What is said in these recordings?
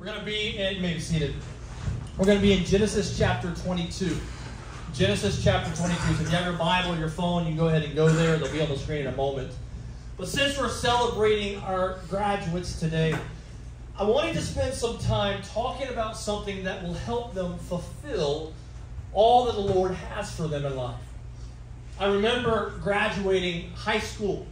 We're going to be in, you may be seated. We're going to be in Genesis chapter 22. Genesis chapter 22. So if you have your Bible or your phone, you can go ahead and go there. They'll be on the screen in a moment. But since we're celebrating our graduates today, I wanted to spend some time talking about something that will help them fulfill all that the Lord has for them in life. I remember graduating high school.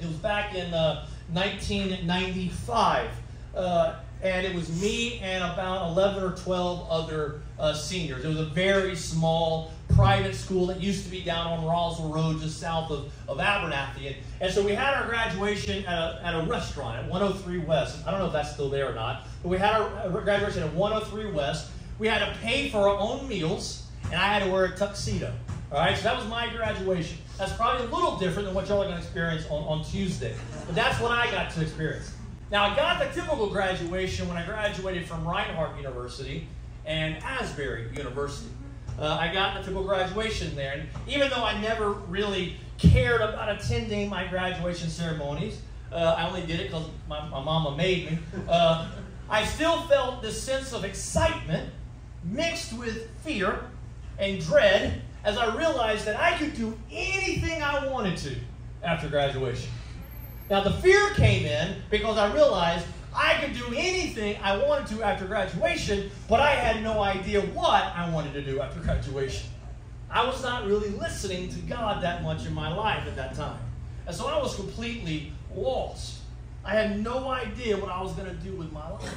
It was back in uh, 1995. Uh, and it was me and about 11 or 12 other uh, seniors. It was a very small private school that used to be down on Roswell Road, just south of, of Abernathy. And, and so we had our graduation at a, at a restaurant at 103 West. I don't know if that's still there or not, but we had our graduation at 103 West. We had to pay for our own meals, and I had to wear a tuxedo. All right, so that was my graduation. That's probably a little different than what y'all are going to experience on, on Tuesday. But that's what I got to experience. Now, I got the typical graduation when I graduated from Reinhardt University and Asbury University. Uh, I got the typical graduation there. And even though I never really cared about attending my graduation ceremonies, uh, I only did it because my, my, mama made me. Uh, I still felt this sense of excitement mixed with fear and dread as I realized that I could do anything I wanted to after graduation. Now, the fear came in because I realized I could do anything I wanted to after graduation, but I had no idea what I wanted to do after graduation. I was not really listening to God that much in my life at that time. And so I was completely lost. I had no idea what I was going to do with my life.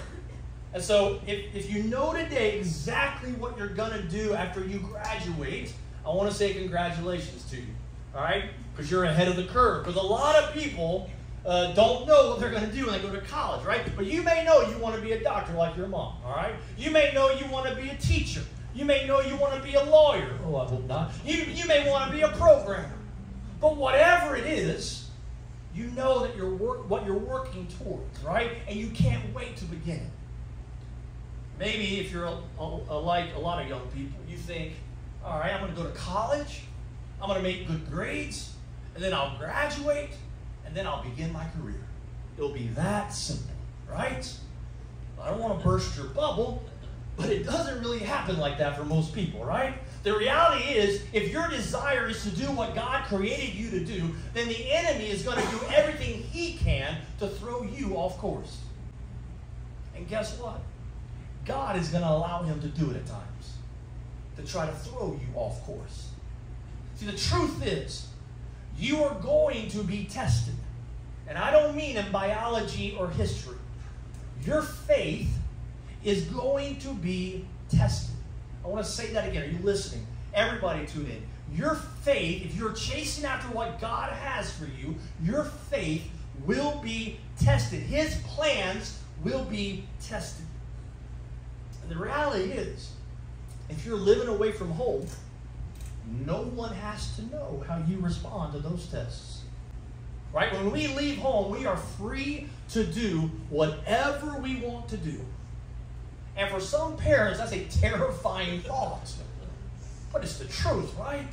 And so, if, if you know today exactly what you're going to do after you graduate, I want to say congratulations to you. All right? Because you're ahead of the curve. Because a lot of people uh, don't know what they're going to do when they go to college, right? But you may know you want to be a doctor like your mom, all right? You may know you want to be a teacher. You may know you want to be a lawyer. Oh, I hope not. You, you may want to be a programmer. But whatever it is, you know that you're work, what you're working towards, right? And you can't wait to begin it. Maybe if you're a, a, a, like a lot of young people, you think, all right, I'm going to go to college, I'm going to make good grades, and then I'll graduate, and then I'll begin my career. It'll be that simple, right? I don't want to burst your bubble, but it doesn't really happen like that for most people, right? The reality is, if your desire is to do what God created you to do, then the enemy is going to do everything he can to throw you off course. And guess what? God is going to allow him to do it at times to try to throw you off course. See, the truth is, you are going to be tested. And I don't mean in biology or history. Your faith is going to be tested. I want to say that again. Are you listening? Everybody tune in. Your faith, if you're chasing after what God has for you, your faith will be tested. His plans will be tested. And the reality is, if you're living away from home, no one has to know how you respond to those tests. Right? When we leave home, we are free to do whatever we want to do. And for some parents, that's a terrifying thought. But it's the truth, right?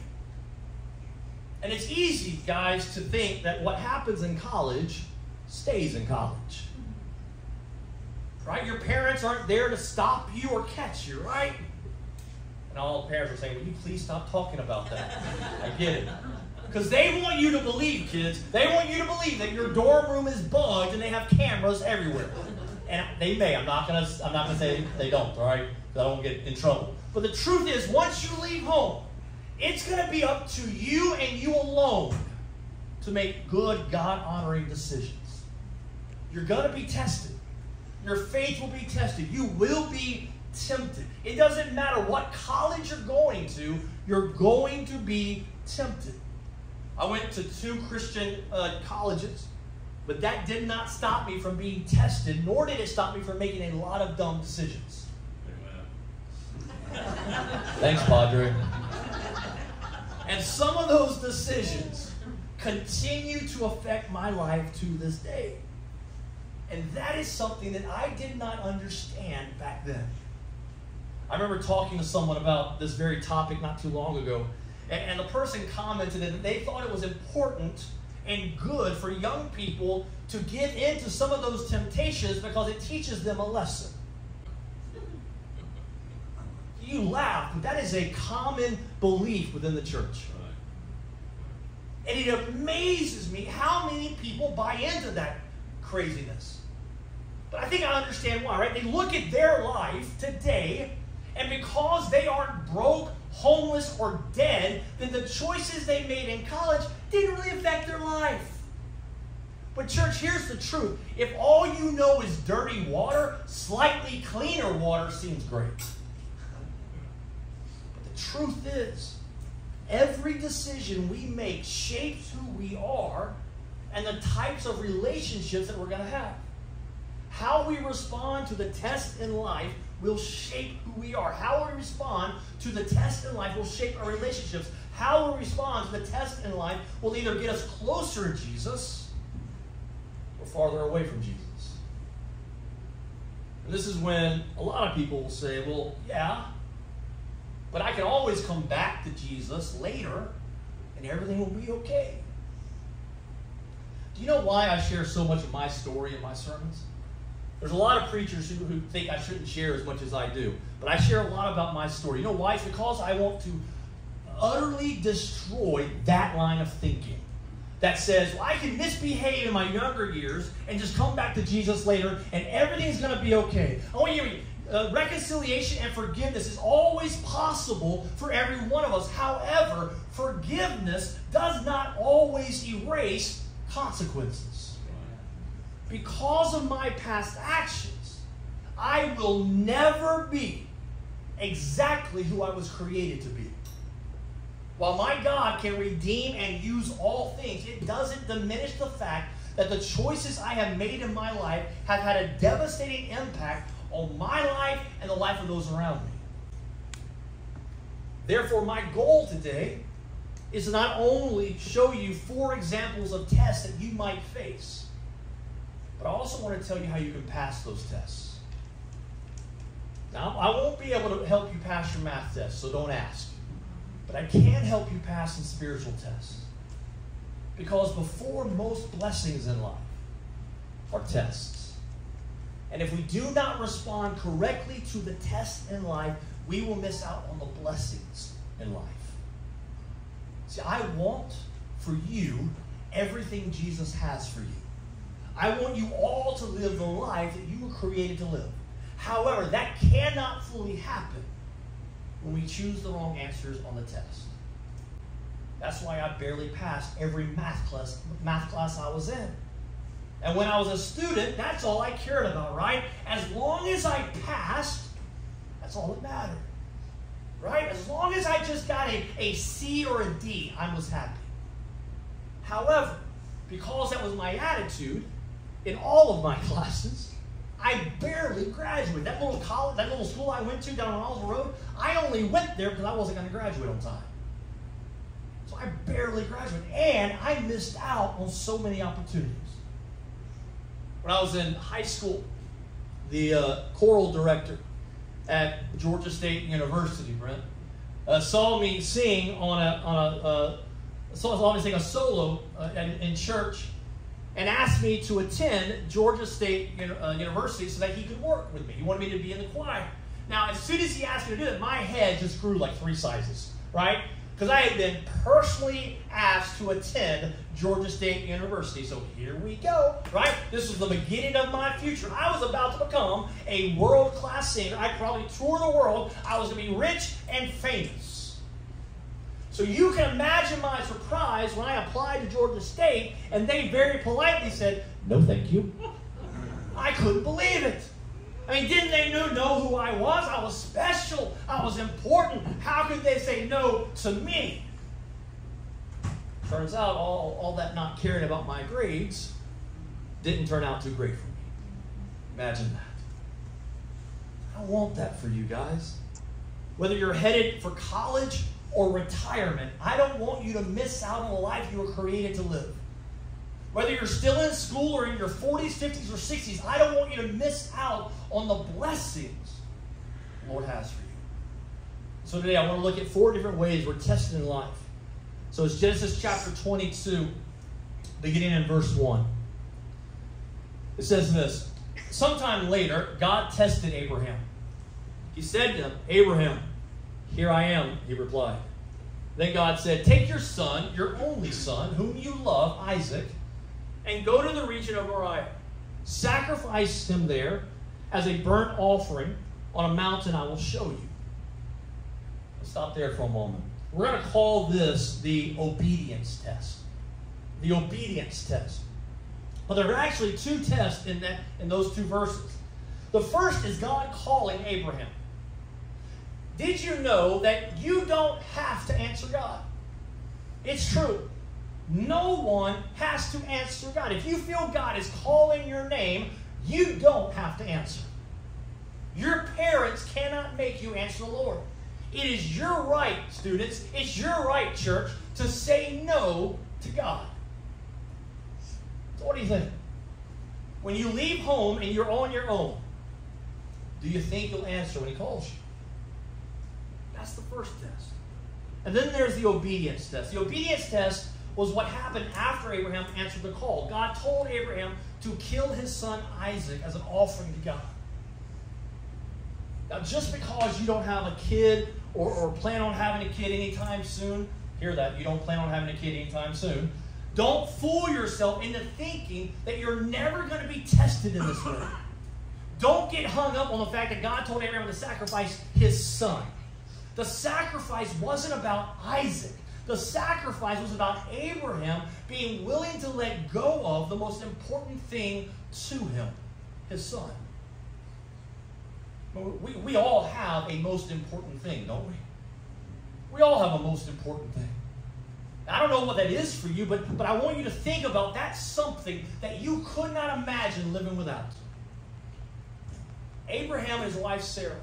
And it's easy, guys, to think that what happens in college stays in college. Right? Your parents aren't there to stop you or catch you, right? And all the parents are saying, Will you please stop talking about that? I get it. Because they want you to believe, kids, they want you to believe that your dorm room is bugged and they have cameras everywhere. And they may. I'm not gonna I'm not gonna say they don't, all right? Because I don't get in trouble. But the truth is, once you leave home, it's gonna be up to you and you alone to make good, God-honoring decisions. You're gonna be tested. Your faith will be tested. You will be tempted. It doesn't matter what college you're going to, you're going to be tempted. I went to two Christian uh, colleges, but that did not stop me from being tested, nor did it stop me from making a lot of dumb decisions. Thanks, Padre. And some of those decisions continue to affect my life to this day. And that is something that I did not understand back then. I remember talking to someone about this very topic not too long ago, and, the person commented that they thought it was important and good for young people to get into some of those temptations because it teaches them a lesson. You laugh, but that is a common belief within the church. And it amazes me how many people buy into that craziness. But I think I understand why, right? They look at their life today, and because they aren't broke, homeless, or dead, then the choices they made in college didn't really affect their life. But, church, here's the truth. If all you know is dirty water, slightly cleaner water seems great. But the truth is, every decision we make shapes who we are and the types of relationships that we're going to have. How we respond to the test in life will shape who we are. How we respond to the test in life will shape our relationships. How we respond to the test in life will either get us closer to Jesus or farther away from Jesus. And this is when a lot of people will say, well, yeah, but I can always come back to Jesus later and everything will be okay. Do you know why I share so much of my story in my sermons? There's a lot of preachers who, who think I shouldn't share as much as I do, but I share a lot about my story. You know why? It's because I want to utterly destroy that line of thinking that says, well, I can misbehave in my younger years and just come back to Jesus later and everything's going to be okay. I want you to uh, reconciliation and forgiveness is always possible for every one of us. However, forgiveness does not always erase consequences. Because of my past actions, I will never be exactly who I was created to be. While my God can redeem and use all things, it doesn't diminish the fact that the choices I have made in my life have had a devastating impact on my life and the life of those around me. Therefore, my goal today is to not only show you four examples of tests that you might face, but I also want to tell you how you can pass those tests. Now, I won't be able to help you pass your math test, so don't ask. But I can help you pass some spiritual tests. Because before most blessings in life are tests. And if we do not respond correctly to the test in life, we will miss out on the blessings in life. See, I want for you everything Jesus has for you. I want you all to live the life that you were created to live. However, that cannot fully happen when we choose the wrong answers on the test. That's why I barely passed every math class, math class I was in. And when I was a student, that's all I cared about, right? As long as I passed, that's all that mattered. Right? As long as I just got a, a C or a D, I was happy. However, because that was my attitude in all of my classes, I barely graduated. That little college, that little school I went to down on Roswell Road, I only went there because I wasn't going to graduate on time. So I barely graduated. And I missed out on so many opportunities. When I was in high school, the uh, choral director at Georgia State University, Brent, uh, saw me sing on a, on a uh, saw me sing a solo uh, in, in church and asked me to attend Georgia State uh, University so that he could work with me. He wanted me to be in the choir. Now, as soon as he asked me to do it, my head just grew like three sizes, right? Because I had been personally asked to attend Georgia State University. So here we go, right? This was the beginning of my future. I was about to become a world class singer. I'd probably tour the world. I was going to be rich and famous. So you can imagine my surprise when I applied to Georgia State and they very politely said, no thank you. I couldn't believe it. I mean, didn't they know, know who I was? I was special. I was important. How could they say no to me? Turns out all, all that not caring about my grades didn't turn out too great for me. Imagine that. I want that for you guys. Whether you're headed for college or retirement. I don't want you to miss out on the life you were created to live. Whether you're still in school or in your 40s, 50s, or 60s, I don't want you to miss out on the blessings the Lord has for you. So today I want to look at four different ways we're tested in life. So it's Genesis chapter 22, beginning in verse 1. It says this Sometime later, God tested Abraham. He said to him, Abraham, Here I am, he replied. Then God said, Take your son, your only son, whom you love, Isaac, and go to the region of Moriah. Sacrifice him there as a burnt offering on a mountain I will show you. Let's stop there for a moment. We're going to call this the obedience test. The obedience test. But there are actually two tests in, that, in those two verses. The first is God calling Abraham. Did you know that you don't have to answer God? It's true. No one has to answer God. If you feel God is calling your name, you don't have to answer. Your parents cannot make you answer the Lord. It is your right, students, it's your right, church, to say no to God. So, what do you think? When you leave home and you're on your own, do you think you'll answer when He calls you? That's the first test. And then there's the obedience test. The obedience test was what happened after Abraham answered the call. God told Abraham to kill his son Isaac as an offering to God. Now, just because you don't have a kid or, or plan on having a kid anytime soon, hear that, you don't plan on having a kid anytime soon, don't fool yourself into thinking that you're never going to be tested in this way. Don't get hung up on the fact that God told Abraham to sacrifice his son. The sacrifice wasn't about Isaac. The sacrifice was about Abraham being willing to let go of the most important thing to him, his son. We, we all have a most important thing, don't we? We all have a most important thing. I don't know what that is for you, but, but I want you to think about that something that you could not imagine living without. Abraham and his wife Sarah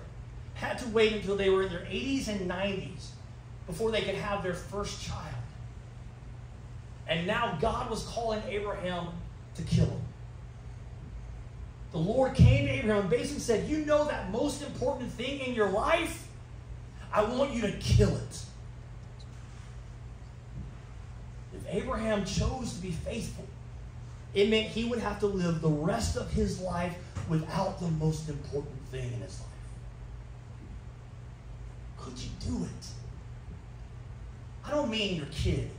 had to wait until they were in their 80s and 90s before they could have their first child. And now God was calling Abraham to kill him. The Lord came to Abraham and basically said, You know that most important thing in your life? I want you to kill it. If Abraham chose to be faithful, it meant he would have to live the rest of his life without the most important thing in his life. Could you do it? I don't mean your kid,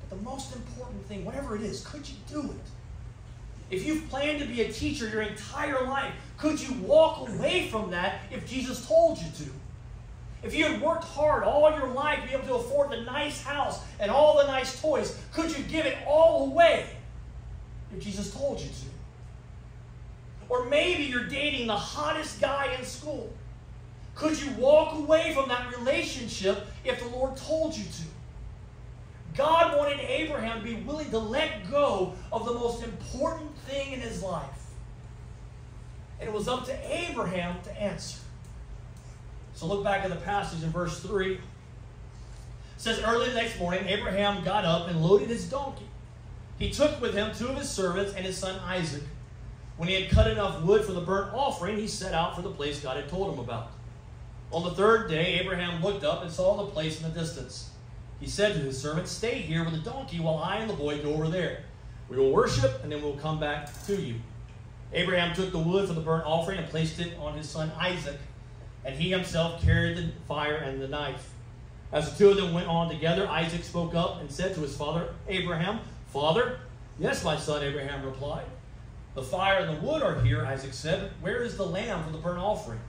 but the most important thing, whatever it is, could you do it? If you've planned to be a teacher your entire life, could you walk away from that if Jesus told you to? If you had worked hard all your life to be able to afford the nice house and all the nice toys, could you give it all away if Jesus told you to? Or maybe you're dating the hottest guy in school. Could you walk away from that relationship if the Lord told you to? God wanted Abraham to be willing to let go of the most important thing in his life. And it was up to Abraham to answer. So look back at the passage in verse 3. It says, Early the next morning, Abraham got up and loaded his donkey. He took with him two of his servants and his son Isaac. When he had cut enough wood for the burnt offering, he set out for the place God had told him about. On the third day, Abraham looked up and saw the place in the distance. He said to his servant, Stay here with the donkey while I and the boy go over there. We will worship, and then we'll come back to you. Abraham took the wood for the burnt offering and placed it on his son Isaac, and he himself carried the fire and the knife. As the two of them went on together, Isaac spoke up and said to his father Abraham, Father, yes, my son, Abraham replied. The fire and the wood are here, Isaac said. Where is the lamb for the burnt offering?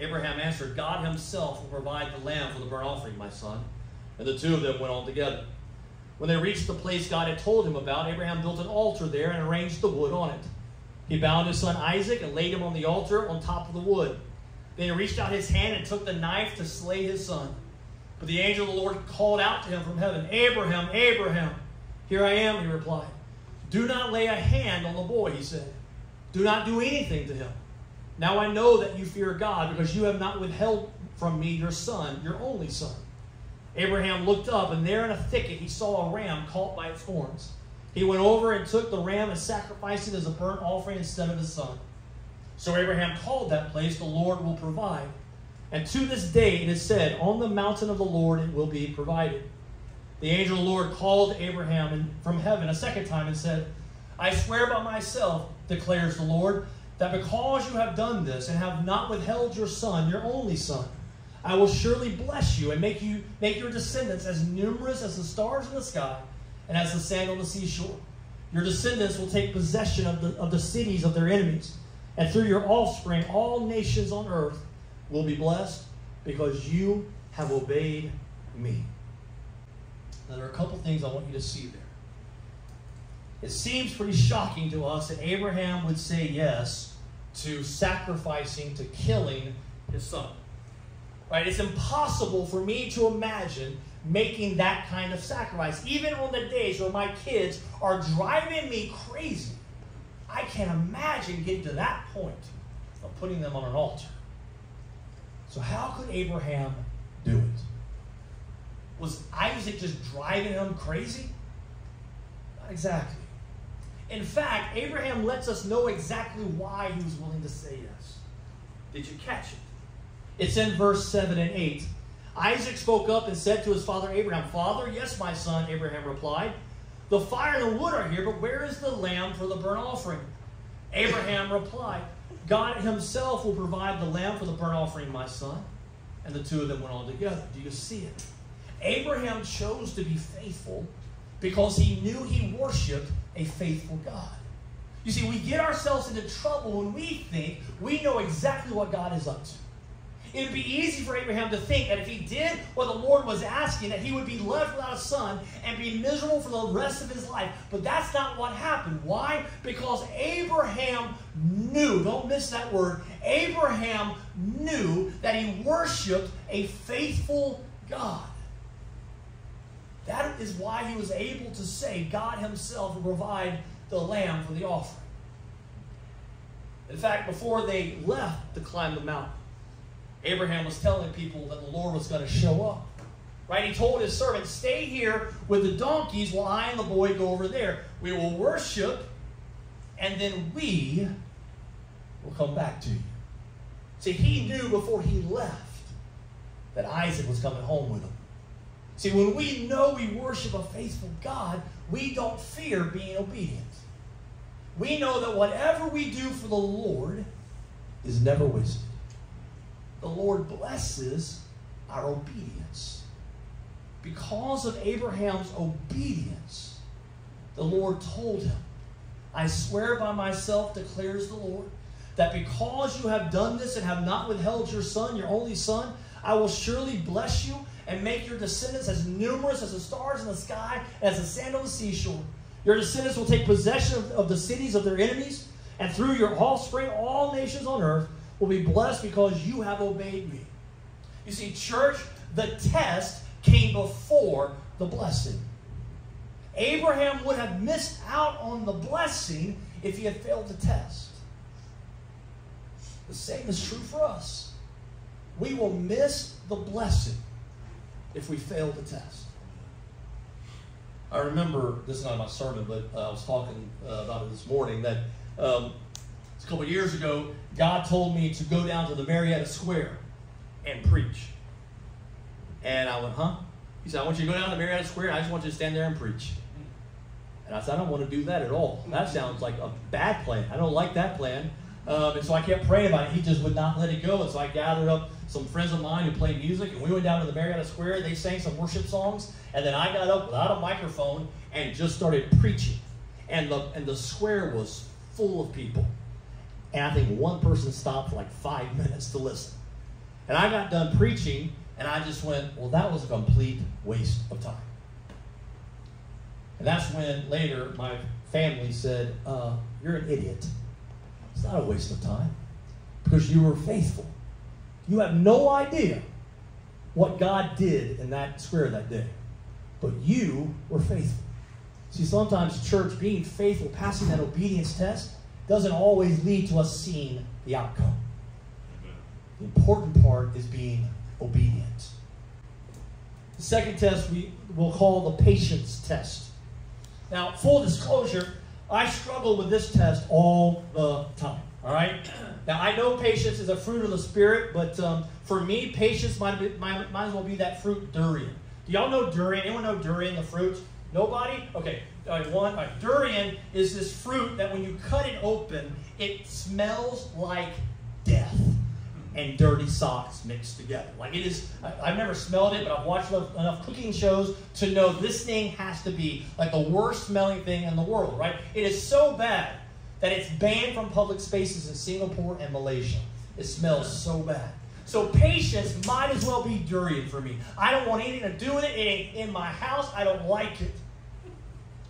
Abraham answered, God himself will provide the lamb for the burnt offering, my son. And the two of them went on together. When they reached the place God had told him about, Abraham built an altar there and arranged the wood on it. He bound his son Isaac and laid him on the altar on top of the wood. Then he reached out his hand and took the knife to slay his son. But the angel of the Lord called out to him from heaven, Abraham, Abraham. Here I am, he replied. Do not lay a hand on the boy, he said. Do not do anything to him. Now I know that you fear God because you have not withheld from me your son, your only son. Abraham looked up, and there in a thicket he saw a ram caught by its horns. He went over and took the ram and sacrificed it as a burnt offering instead of his son. So Abraham called that place, The Lord will provide. And to this day it is said, On the mountain of the Lord it will be provided. The angel of the Lord called Abraham from heaven a second time and said, I swear by myself, declares the Lord, that because you have done this and have not withheld your son, your only son, I will surely bless you and make you make your descendants as numerous as the stars in the sky and as the sand on the seashore. Your descendants will take possession of the, of the cities of their enemies, and through your offspring, all nations on earth will be blessed because you have obeyed me. Now, there are a couple things I want you to see there. It seems pretty shocking to us that Abraham would say yes to sacrificing, to killing his son. Right? It's impossible for me to imagine making that kind of sacrifice. Even on the days where my kids are driving me crazy, I can't imagine getting to that point of putting them on an altar. So, how could Abraham do it? Was Isaac just driving him crazy? Not exactly. In fact, Abraham lets us know exactly why he was willing to say yes. Did you catch it? It's in verse 7 and 8. Isaac spoke up and said to his father Abraham, Father, yes, my son, Abraham replied. The fire and the wood are here, but where is the lamb for the burnt offering? Abraham replied, God himself will provide the lamb for the burnt offering, my son. And the two of them went on together. Do you see it? Abraham chose to be faithful because he knew he worshiped a faithful God. You see, we get ourselves into trouble when we think we know exactly what God is up to. It would be easy for Abraham to think that if he did what the Lord was asking, that he would be left without a son and be miserable for the rest of his life. But that's not what happened. Why? Because Abraham knew, don't miss that word, Abraham knew that he worshiped a faithful God. That is why he was able to say God himself will provide the lamb for the offering. In fact, before they left to climb the mountain, Abraham was telling people that the Lord was going to show up. Right? He told his servant, Stay here with the donkeys while I and the boy go over there. We will worship, and then we will come back to you. See, he knew before he left that Isaac was coming home with him. See, when we know we worship a faithful God, we don't fear being obedient. We know that whatever we do for the Lord is never wasted the Lord blesses our obedience. Because of Abraham's obedience, the Lord told him, I swear by myself, declares the Lord, that because you have done this and have not withheld your son, your only son, I will surely bless you and make your descendants as numerous as the stars in the sky, and as the sand on the seashore. Your descendants will take possession of, of the cities of their enemies, and through your offspring, all nations on earth will be blessed because you have obeyed me. You see, church, the test came before the blessing. Abraham would have missed out on the blessing if he had failed the test. The same is true for us. We will miss the blessing if we fail the test. I remember, this is not my sermon, but uh, I was talking uh, about it this morning, that um, a couple years ago, God told me to go down to the Marietta Square and preach. And I went, huh? He said, I want you to go down to Marietta Square. I just want you to stand there and preach. And I said, I don't want to do that at all. That sounds like a bad plan. I don't like that plan. Um, and so I kept praying about it. He just would not let it go. And so I gathered up some friends of mine who play music, and we went down to the Marietta Square. They sang some worship songs, and then I got up without a microphone and just started preaching. And the and the square was full of people. And I think one person stopped for like five minutes to listen. And I got done preaching, and I just went, well, that was a complete waste of time. And that's when later my family said, uh, You're an idiot. It's not a waste of time because you were faithful. You have no idea what God did in that square that day, but you were faithful. See, sometimes church being faithful, passing that obedience test, doesn't always lead to us seeing the outcome. The important part is being obedient. The second test we will call the patience test. Now, full disclosure, I struggle with this test all the time. All right? Now, I know patience is a fruit of the Spirit, but um, for me, patience might, be, might, might as well be that fruit durian. Do y'all know durian? Anyone know durian, the fruit? Nobody? Okay. Uh, one, uh, durian is this fruit that when you cut it open, it smells like death. and dirty socks mixed together. Like it is, I, have never smelled it, but I've watched enough, enough, cooking shows to know this thing has to be like the worst smelling thing in the world, right? It is so bad that it's banned from public spaces in Singapore and Malaysia. It smells so bad. So patience might as well be durian for me. I don't want anything to do with it. It ain't in my house. I don't like it.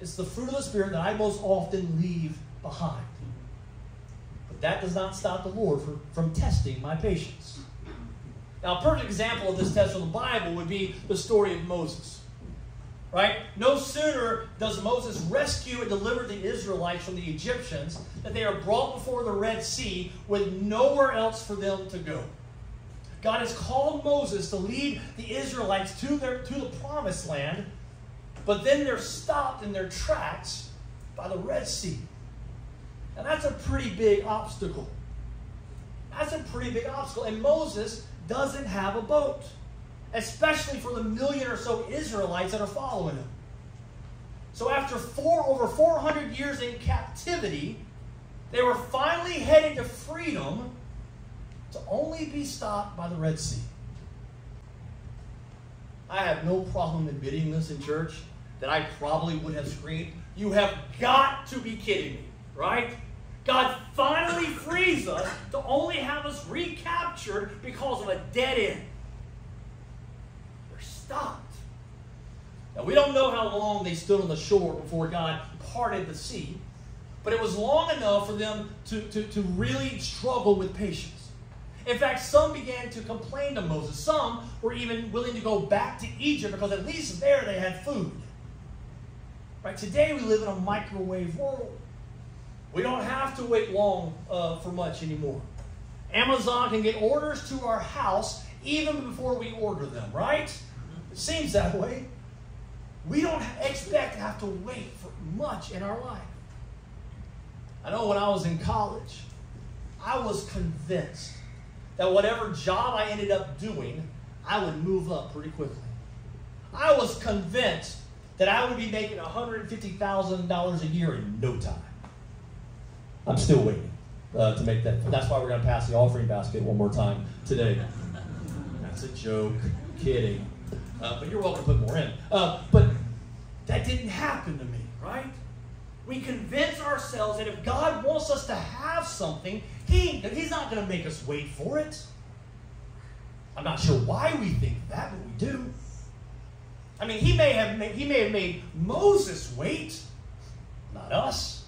It's the fruit of the Spirit that I most often leave behind. But that does not stop the Lord from testing my patience. Now, a perfect example of this test from the Bible would be the story of Moses. Right? No sooner does Moses rescue and deliver the Israelites from the Egyptians that they are brought before the Red Sea with nowhere else for them to go. God has called Moses to lead the Israelites to, their, to the promised land, but then they're stopped in their tracks by the Red Sea. And that's a pretty big obstacle. That's a pretty big obstacle. And Moses doesn't have a boat, especially for the million or so Israelites that are following him. So after four, over 400 years in captivity, they were finally headed to freedom to only be stopped by the Red Sea. I have no problem admitting this in church that I probably would have screamed, You have got to be kidding me, right? God finally frees us to only have us recaptured because of a dead end. Stopped. Now, we don't know how long they stood on the shore before God parted the sea, but it was long enough for them to, to, to really struggle with patience. In fact, some began to complain to Moses. Some were even willing to go back to Egypt because at least there they had food. Right? Today we live in a microwave world. We don't have to wait long uh, for much anymore. Amazon can get orders to our house even before we order them, right? It seems that way. We don't expect to have to wait for much in our life. I know when I was in college, I was convinced that whatever job I ended up doing, I would move up pretty quickly. I was convinced that I would be making $150,000 a year in no time. I'm still waiting uh, to make that. That's why we're going to pass the offering basket one more time today. That's a joke. Kidding. Uh, but you're welcome to put more in. Uh, but that didn't happen to me, right? We convince ourselves that if God wants us to have something, he, He's not going to make us wait for it. I'm not sure why we think that, but we do. I mean, he may have made, he may have made Moses wait, not us.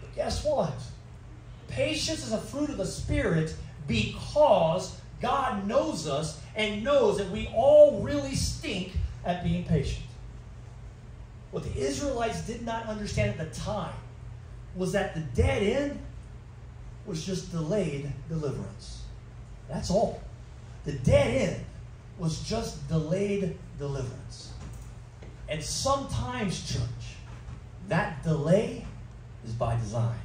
But guess what? Patience is a fruit of the Spirit because God knows us and knows that we all really stink at being patient. What the Israelites did not understand at the time was that the dead end was just delayed deliverance. That's all. The dead end was just delayed deliverance. And sometimes, church, that delay is by design.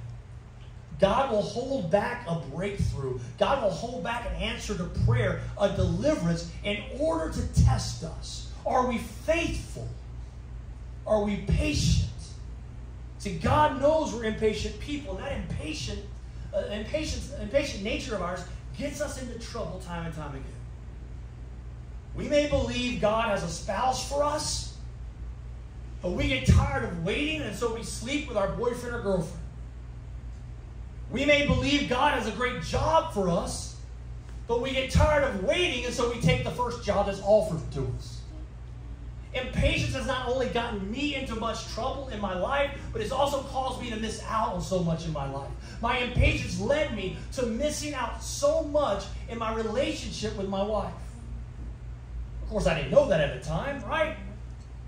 God will hold back a breakthrough. God will hold back an answer to prayer, a deliverance, in order to test us. Are we faithful? Are we patient? See, God knows we're impatient people, that impatient, uh, impatient, impatient nature of ours gets us into trouble time and time again. We may believe God has a spouse for us, but we get tired of waiting, and so we sleep with our boyfriend or girlfriend. We may believe God has a great job for us, but we get tired of waiting, and so we take the first job that's offered to us. Impatience has not only gotten me into much trouble in my life, but it's also caused me to miss out on so much in my life. My impatience led me to missing out so much in my relationship with my wife. Of course, I didn't know that at the time, right?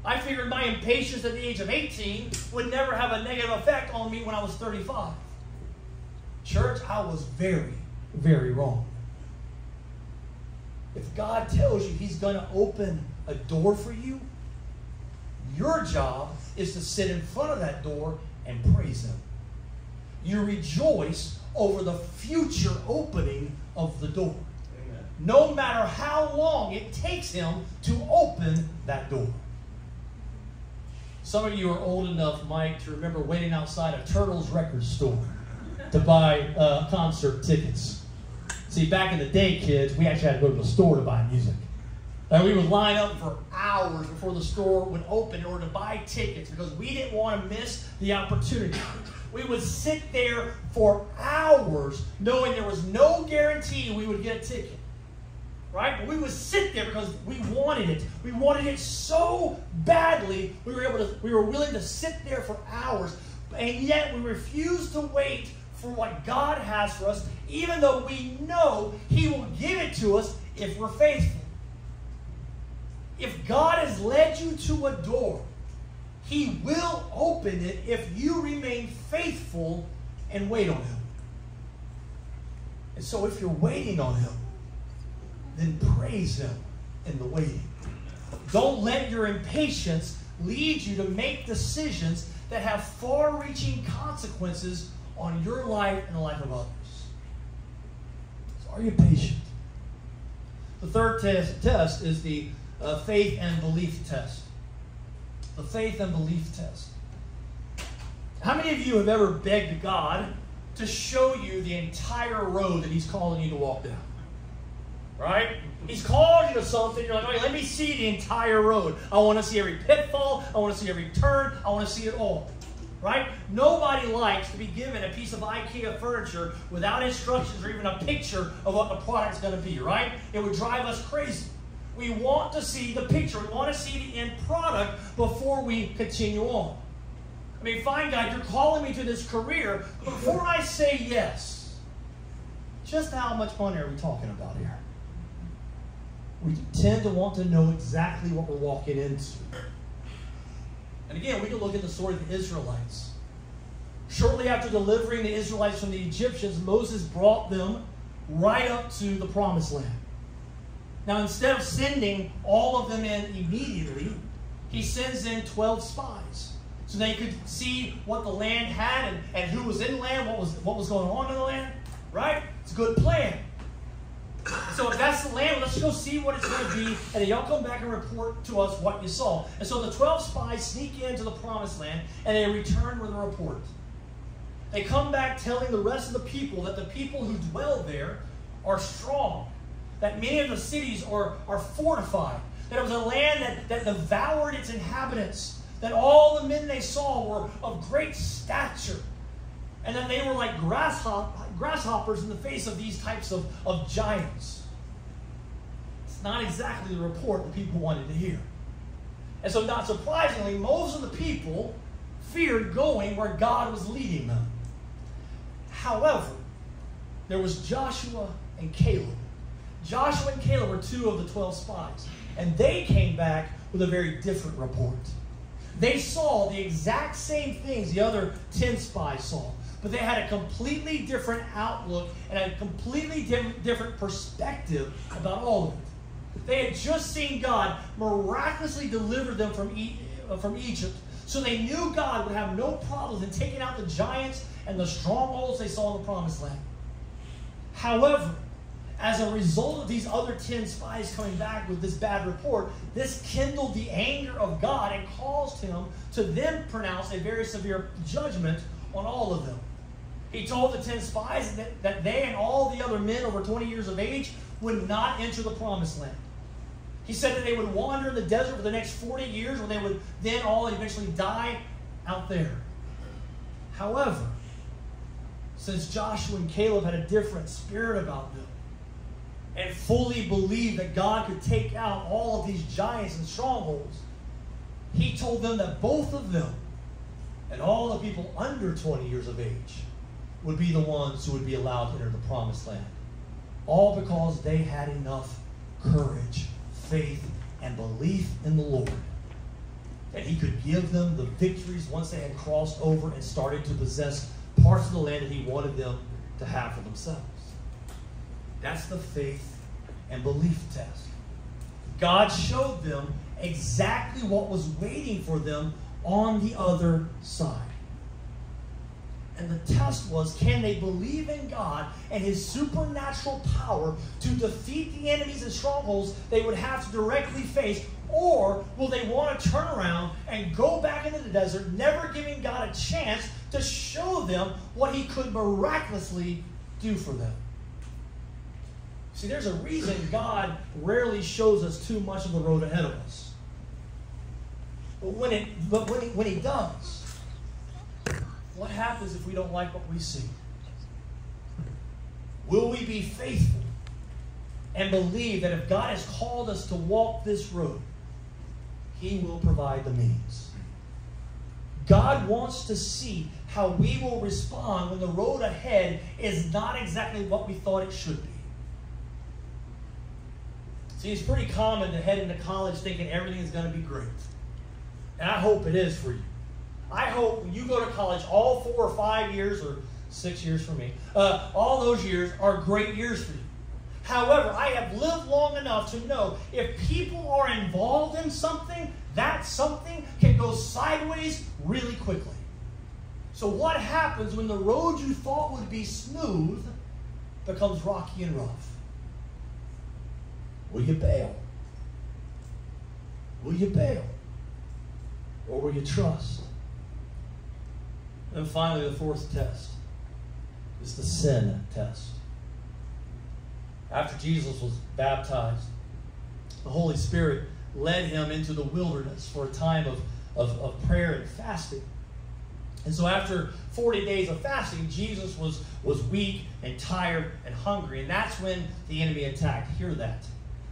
I figured my impatience at the age of 18 would never have a negative effect on me when I was 35. Church, I was very, very wrong. If God tells you He's going to open a door for you, your job is to sit in front of that door and praise Him. You rejoice over the future opening of the door. Amen. No matter how long it takes Him to open that door. Some of you are old enough, Mike, to remember waiting outside a Turtles record store to buy uh, concert tickets. See, back in the day, kids, we actually had to go to the store to buy music. And we would line up for hours before the store would open in order to buy tickets because we didn't want to miss the opportunity. We would sit there for hours knowing there was no guarantee we would get a ticket. Right? But we would sit there because we wanted it. We wanted it so badly, we were able to we were willing to sit there for hours. And yet we refused to wait for what God has for us, even though we know He will give it to us if we're faithful. If God has led you to a door, He will open it if you remain faithful and wait on Him. And so, if you're waiting on Him, then praise Him in the waiting. Don't let your impatience lead you to make decisions that have far reaching consequences on your life and the life of others. So, are you patient? The third test, test is the uh, faith and belief test. The faith and belief test. How many of you have ever begged God to show you the entire road that He's calling you to walk down? Right? He's called you to something. You're like, okay, let me see the entire road. I want to see every pitfall. I want to see every turn. I want to see it all. Right? Nobody likes to be given a piece of IKEA furniture without instructions or even a picture of what the product's going to be. Right? It would drive us crazy. We want to see the picture. We want to see the end product before we continue on. I mean, fine, God, you're calling me to this career. Before I say yes, just how much money are we talking about here? We tend to want to know exactly what we're walking into. And again, we can look at the story of the Israelites. Shortly after delivering the Israelites from the Egyptians, Moses brought them right up to the promised land. Now, instead of sending all of them in immediately, he sends in 12 spies. So they could see what the land had and, and who was in the land, what was, what was going on in the land. Right? It's a good plan. So if that's the land, let's go see what it's going to be, and then y'all come back and report to us what you saw. And so the 12 spies sneak into the promised land, and they return with a report. They come back telling the rest of the people that the people who dwell there are strong that many of the cities are, are fortified, that it was a land that, that devoured its inhabitants, that all the men they saw were of great stature, and that they were like grasshop, grasshoppers in the face of these types of, of giants. It's not exactly the report that people wanted to hear. And so, not surprisingly, most of the people feared going where God was leading them. However, there was Joshua and Caleb Joshua and Caleb were two of the 12 spies, and they came back with a very different report. They saw the exact same things the other 10 spies saw, but they had a completely different outlook and a completely different perspective about all of it. They had just seen God miraculously deliver them from, e- uh, from Egypt, so they knew God would have no problems in taking out the giants and the strongholds they saw in the promised land. However, as a result of these other 10 spies coming back with this bad report, this kindled the anger of God and caused him to then pronounce a very severe judgment on all of them. He told the 10 spies that, that they and all the other men over 20 years of age would not enter the promised land. He said that they would wander in the desert for the next 40 years, where they would then all eventually die out there. However, since Joshua and Caleb had a different spirit about them, and fully believed that God could take out all of these giants and strongholds, he told them that both of them and all the people under 20 years of age would be the ones who would be allowed to enter the promised land. All because they had enough courage, faith, and belief in the Lord that he could give them the victories once they had crossed over and started to possess parts of the land that he wanted them to have for themselves. That's the faith and belief test. God showed them exactly what was waiting for them on the other side. And the test was can they believe in God and His supernatural power to defeat the enemies and strongholds they would have to directly face? Or will they want to turn around and go back into the desert, never giving God a chance to show them what He could miraculously do for them? See, there's a reason God rarely shows us too much of the road ahead of us. But when it but when he, when he does, what happens if we don't like what we see? Will we be faithful and believe that if God has called us to walk this road, He will provide the means? God wants to see how we will respond when the road ahead is not exactly what we thought it should be. See, it's pretty common to head into college thinking everything is going to be great. And I hope it is for you. I hope when you go to college, all four or five years, or six years for me, uh, all those years are great years for you. However, I have lived long enough to know if people are involved in something, that something can go sideways really quickly. So, what happens when the road you thought would be smooth becomes rocky and rough? Will you bail? Will you bail? Or will you trust? And finally, the fourth test is the sin test. After Jesus was baptized, the Holy Spirit led him into the wilderness for a time of, of, of prayer and fasting. And so after 40 days of fasting, Jesus was, was weak and tired and hungry. And that's when the enemy attacked. Hear that.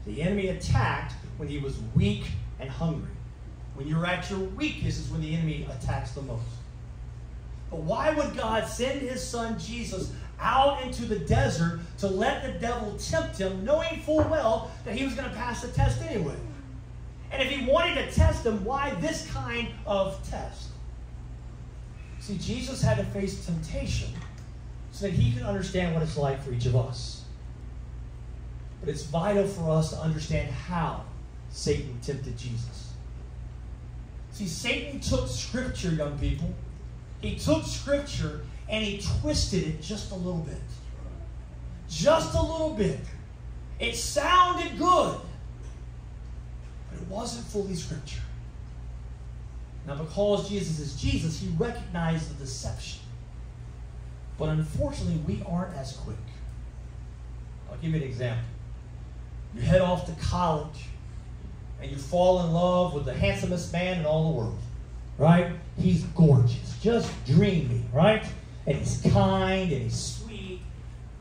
The enemy attacked when he was weak and hungry. When you're at your weakest is when the enemy attacks the most. But why would God send his son Jesus out into the desert to let the devil tempt him, knowing full well that he was going to pass the test anyway? And if he wanted to test him, why this kind of test? See, Jesus had to face temptation so that he could understand what it's like for each of us. But it's vital for us to understand how Satan tempted Jesus. See, Satan took Scripture, young people. He took Scripture and he twisted it just a little bit. Just a little bit. It sounded good, but it wasn't fully Scripture. Now, because Jesus is Jesus, he recognized the deception. But unfortunately, we aren't as quick. I'll give you an example. You head off to college and you fall in love with the handsomest man in all the world, right? He's gorgeous, just dreamy, right? And he's kind and he's sweet,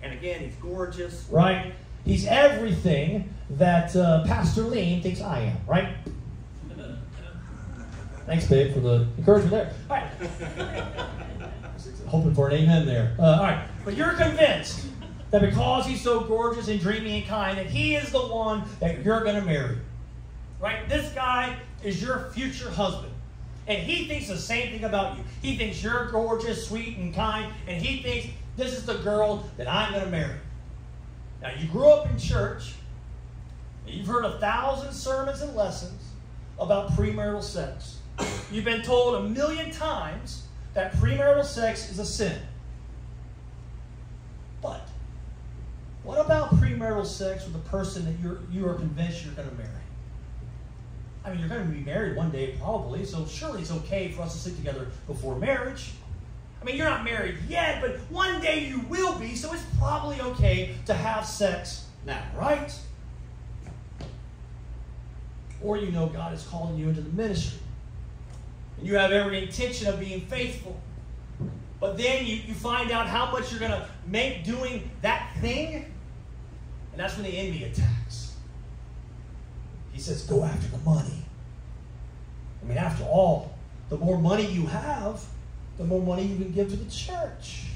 and again, he's gorgeous, right? He's everything that uh, Pastor Lean thinks I am, right? Thanks, babe, for the encouragement there. All right. Hoping for an amen there. Uh, all right. But you're convinced that because he's so gorgeous and dreamy and kind, that he is the one that you're going to marry. Right? This guy is your future husband. And he thinks the same thing about you. He thinks you're gorgeous, sweet, and kind, and he thinks this is the girl that I'm going to marry. Now, you grew up in church, you've heard a thousand sermons and lessons about premarital sex. You've been told a million times that premarital sex is a sin. But what about premarital sex with a person that you're you are convinced you're going to marry? I mean, you're going to be married one day, probably, so surely it's okay for us to sleep together before marriage. I mean, you're not married yet, but one day you will be, so it's probably okay to have sex now, right? Or you know God is calling you into the ministry. And you have every intention of being faithful. But then you, you find out how much you're going to make doing that thing, and that's when the enemy attacks. He says, go after the money. I mean, after all, the more money you have, the more money you can give to the church.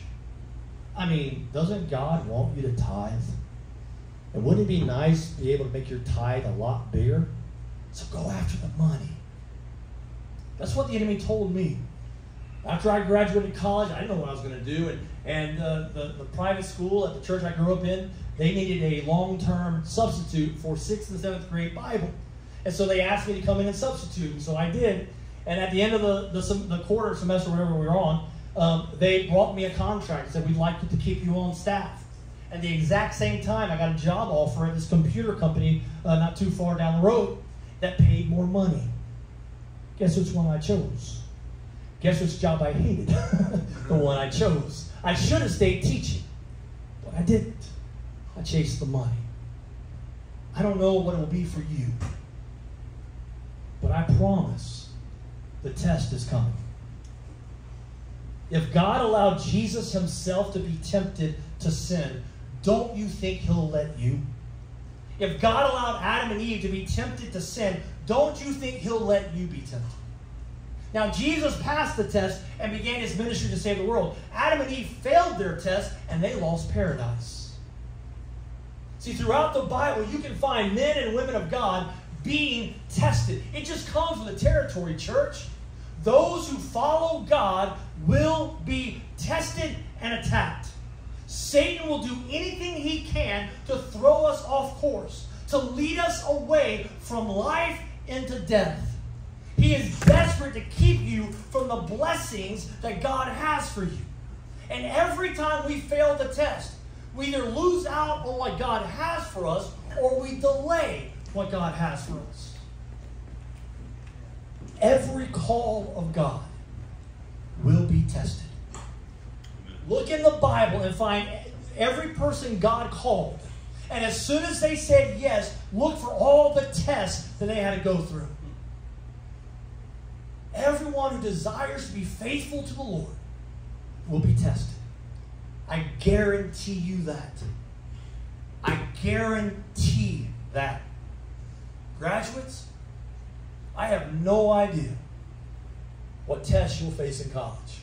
I mean, doesn't God want you to tithe? And wouldn't it be nice to be able to make your tithe a lot bigger? So go after the money. That's what the enemy told me. After I graduated college, I didn't know what I was going to do. And, and uh, the, the private school at the church I grew up in, they needed a long term substitute for sixth and seventh grade Bible. And so they asked me to come in and substitute. And so I did. And at the end of the, the, the quarter semester, whatever we were on, um, they brought me a contract said, We'd like to keep you on staff. And the exact same time, I got a job offer at this computer company uh, not too far down the road that paid more money. Guess which one I chose? Guess which job I hated? the one I chose. I should have stayed teaching, but I didn't. I chased the money. I don't know what it will be for you. But I promise the test is coming. If God allowed Jesus himself to be tempted to sin, don't you think he'll let you? If God allowed Adam and Eve to be tempted to sin, don't you think he'll let you be tempted? Now, Jesus passed the test and began his ministry to save the world. Adam and Eve failed their test and they lost paradise. See, throughout the Bible, you can find men and women of God being tested. It just comes with the territory, church. Those who follow God will be tested and attacked. Satan will do anything he can to throw us off course, to lead us away from life into death. He is desperate to keep you from the blessings that God has for you. And every time we fail the test, we either lose out on what God has for us or we delay what God has for us. Every call of God will be tested. Look in the Bible and find every person God called. And as soon as they said yes, look for all the tests that they had to go through. Everyone who desires to be faithful to the Lord will be tested. I guarantee you that. I guarantee that. Graduates, I have no idea what tests you'll face in college.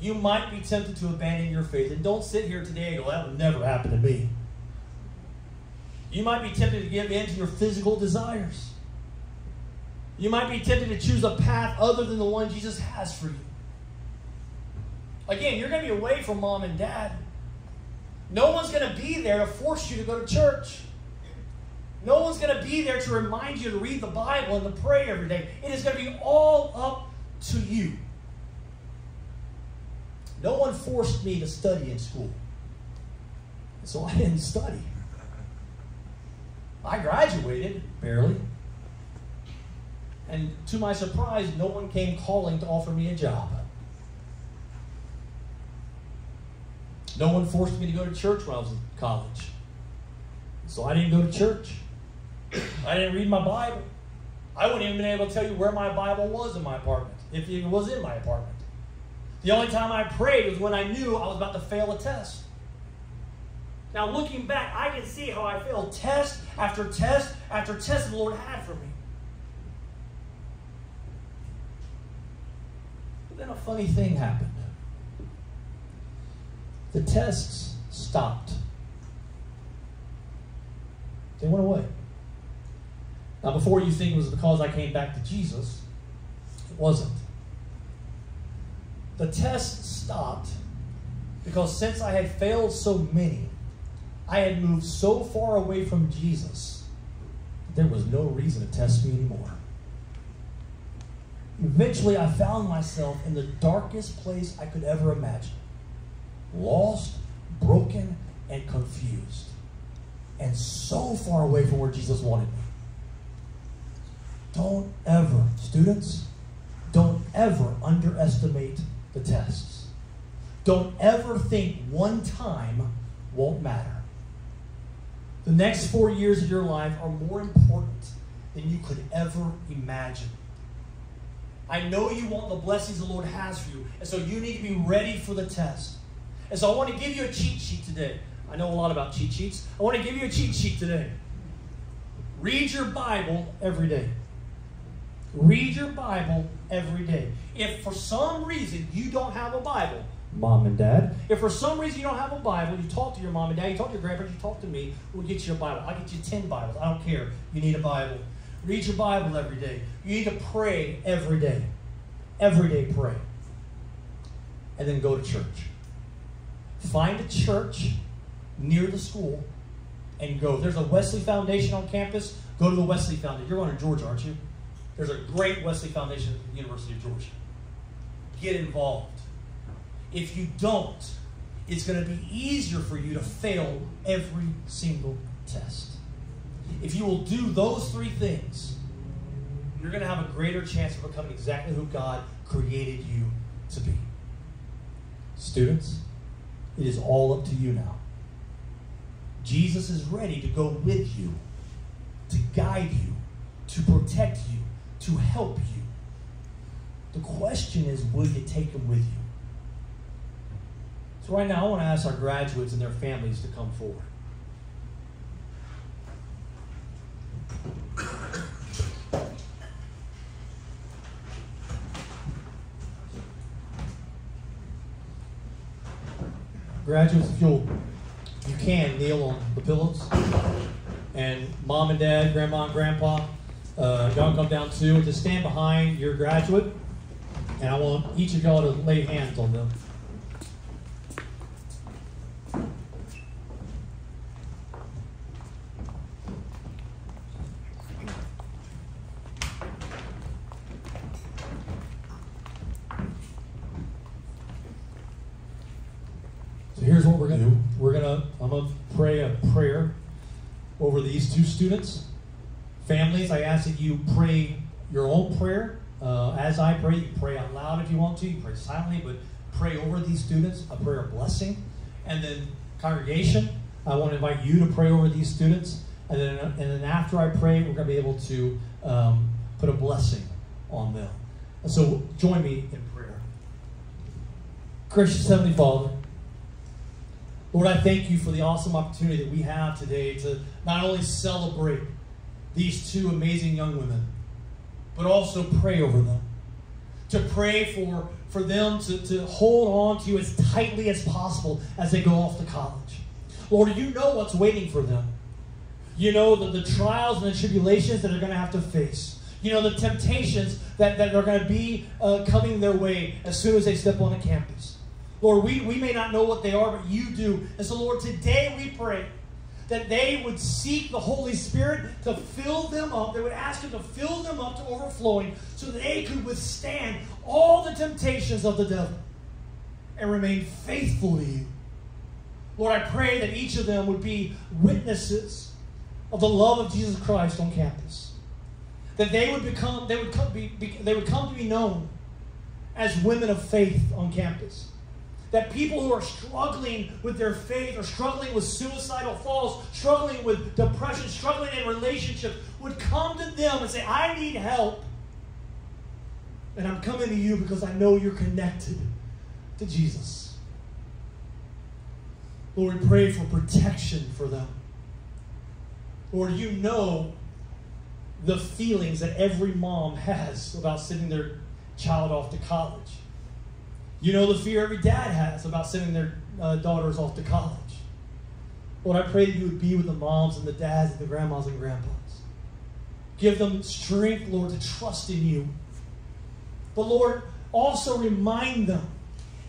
You might be tempted to abandon your faith. And don't sit here today and go, that would never happen to me. You might be tempted to give in to your physical desires. You might be tempted to choose a path other than the one Jesus has for you. Again, you're going to be away from mom and dad. No one's going to be there to force you to go to church. No one's going to be there to remind you to read the Bible and to pray every day. It is going to be all up to you. No one forced me to study in school. So I didn't study. I graduated, barely. And to my surprise, no one came calling to offer me a job. No one forced me to go to church when I was in college. So I didn't go to church. I didn't read my Bible. I wouldn't even been able to tell you where my Bible was in my apartment, if it was in my apartment. The only time I prayed was when I knew I was about to fail a test. Now, looking back, I can see how I failed test after test after test the Lord had for me. But then a funny thing happened. The tests stopped. They went away. Now, before you think it was because I came back to Jesus, it wasn't. The test stopped because since I had failed so many, I had moved so far away from Jesus, that there was no reason to test me anymore. Eventually, I found myself in the darkest place I could ever imagine lost, broken, and confused, and so far away from where Jesus wanted me. Don't ever, students, don't ever underestimate the tests. Don't ever think one time won't matter. The next four years of your life are more important than you could ever imagine. I know you want the blessings the Lord has for you, and so you need to be ready for the test. And so I want to give you a cheat sheet today. I know a lot about cheat sheets. I want to give you a cheat sheet today. Read your Bible every day. Read your Bible every day. If for some reason you don't have a Bible, mom and dad, if for some reason you don't have a Bible, you talk to your mom and dad, you talk to your grandparents, you talk to me, we'll get you a Bible. I'll get you 10 Bibles. I don't care. You need a Bible. Read your Bible every day. You need to pray every day. Every day pray. And then go to church. Find a church near the school and go. There's a Wesley Foundation on campus. Go to the Wesley Foundation. You're going to Georgia, aren't you? There's a great Wesley Foundation at the University of Georgia. Get involved. If you don't, it's going to be easier for you to fail every single test. If you will do those three things, you're going to have a greater chance of becoming exactly who God created you to be. Students, it is all up to you now. Jesus is ready to go with you, to guide you, to protect you, to help you. The question is, will you take him with you? So, right now, I want to ask our graduates and their families to come forward. Graduates, if you'll, you can kneel on the pillows. And mom and dad, grandma and grandpa, uh, y'all come down too. Just stand behind your graduate. And I want each of y'all to lay hands on them. here's what we're going to do. We're going to, I'm going to pray a prayer over these two students. Families, I ask that you pray your own prayer. Uh, as I pray, you pray out loud if you want to. You pray silently, but pray over these students, a prayer of blessing. And then, congregation, I want to invite you to pray over these students. And then, and then after I pray, we're going to be able to um, put a blessing on them. so join me in prayer. Gracious Heavenly Father, Lord, I thank you for the awesome opportunity that we have today to not only celebrate these two amazing young women, but also pray over them. To pray for, for them to, to hold on to you as tightly as possible as they go off to college. Lord, you know what's waiting for them. You know the, the trials and the tribulations that they're going to have to face. You know the temptations that, that are going to be uh, coming their way as soon as they step on a campus. Lord, we, we may not know what they are, but you do. And so, Lord, today we pray that they would seek the Holy Spirit to fill them up. They would ask Him to fill them up to overflowing so that they could withstand all the temptations of the devil and remain faithful to you. Lord, I pray that each of them would be witnesses of the love of Jesus Christ on campus. That they would become, they would come, be, be, they would come to be known as women of faith on campus that people who are struggling with their faith or struggling with suicidal thoughts, struggling with depression, struggling in relationships would come to them and say, I need help. And I'm coming to you because I know you're connected to Jesus. Lord, we pray for protection for them. Lord, you know the feelings that every mom has about sending their child off to college. You know the fear every dad has about sending their uh, daughters off to college. Lord, I pray that you would be with the moms and the dads and the grandmas and grandpas. Give them strength, Lord, to trust in you. But Lord, also remind them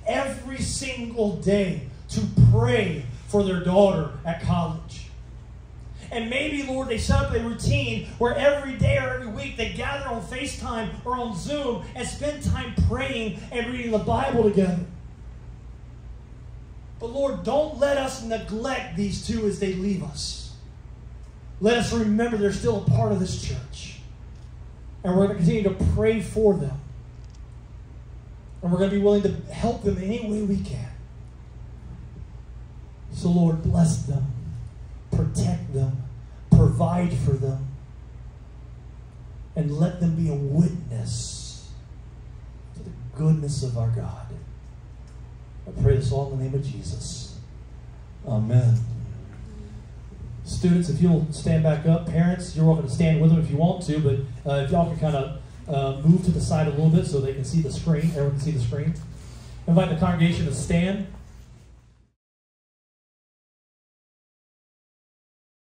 every single day to pray for their daughter at college. And maybe, Lord, they set up a routine where every day or every week they gather on FaceTime or on Zoom and spend time praying and reading the Bible together. But Lord, don't let us neglect these two as they leave us. Let us remember they're still a part of this church. And we're going to continue to pray for them. And we're going to be willing to help them any way we can. So, Lord, bless them, protect them, provide for them, and let them be a witness to the goodness of our God. I pray this all in the name of Jesus. Amen. Students, if you'll stand back up, parents, you're welcome to stand with them if you want to, but uh, if y'all can kind of uh, move to the side a little bit so they can see the screen, everyone can see the screen. invite the congregation to stand.